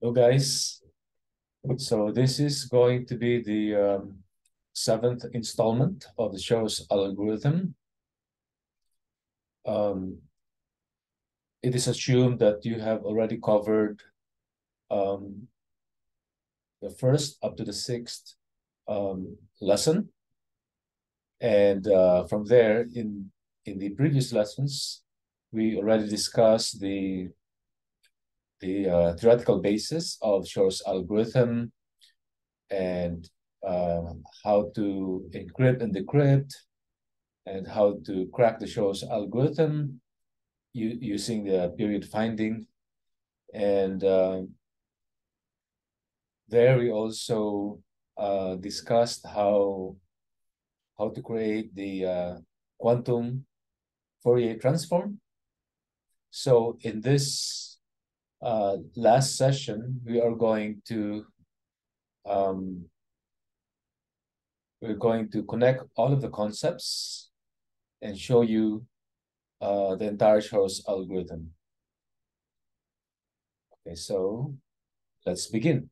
Hello, guys. So this is going to be the um, seventh installment of the Shor's algorithm. Um, it is assumed that you have already covered um, the first up to the sixth um, lesson. And uh, from there, in, in the previous lessons, we already discussed the the uh, theoretical basis of Shor's algorithm and uh, how to encrypt and decrypt and how to crack the Shor's algorithm using the period finding. And uh, there we also uh, discussed how, how to create the uh, quantum Fourier transform. So in this uh, last session, we are going to um, we're going to connect all of the concepts and show you uh, the entire Shor's algorithm. Okay, so let's begin.